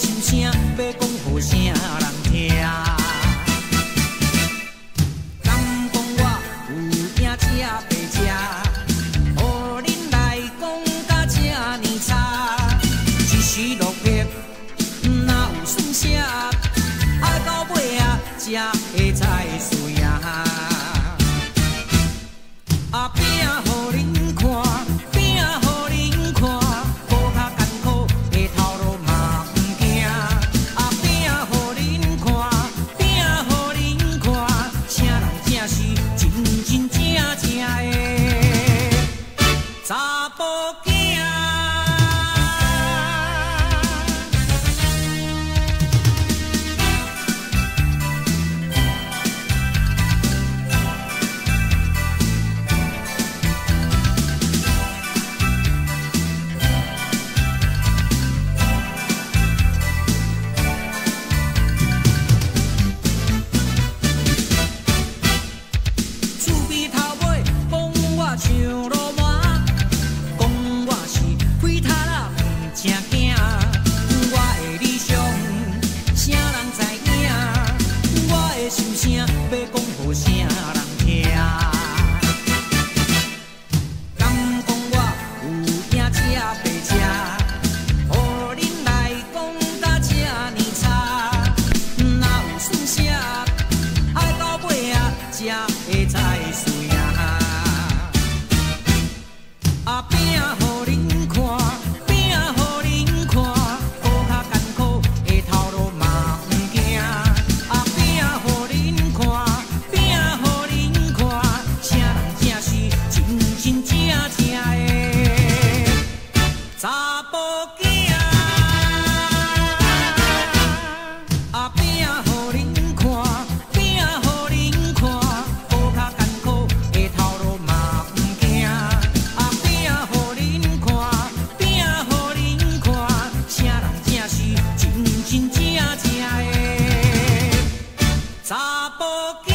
心声，要讲予谁人听？敢讲我有影吃白吃？予恁来讲甲这呢差，一时落魄，哪有算声？walk Apocalypse.